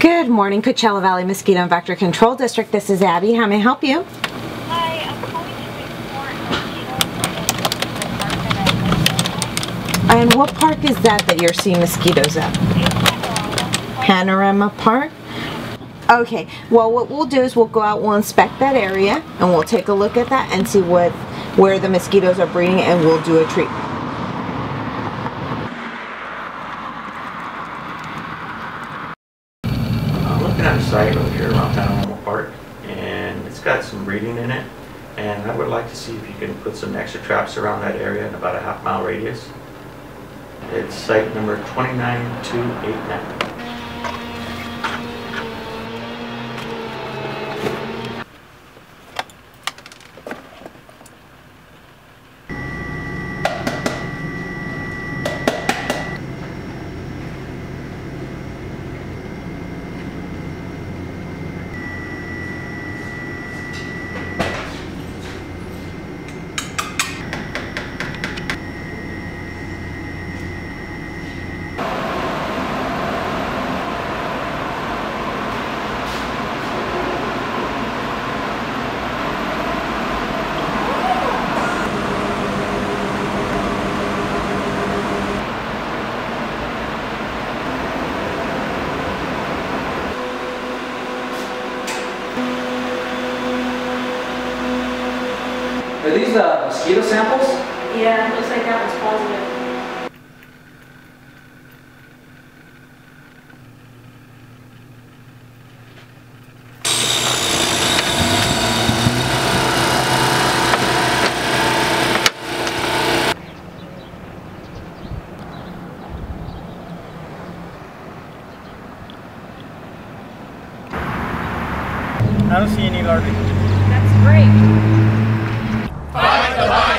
Good morning, Coachella Valley Mosquito and Vector Control District. This is Abby. How may I help you? Hi, I'm calling to report mosquitoes in the park And what park is that that you're seeing mosquitoes at? In. Panorama Park? Okay, well what we'll do is we'll go out, we'll inspect that area and we'll take a look at that and see what where the mosquitoes are breeding and we'll do a treatment. I'm looking at a site over here around Panorama Park, and it's got some breeding in it. And I would like to see if you can put some extra traps around that area in about a half mile radius. It's site number 29289. Are these uh, mosquito samples? Yeah, looks like that one's positive. I don't see any larvae. That's great the line.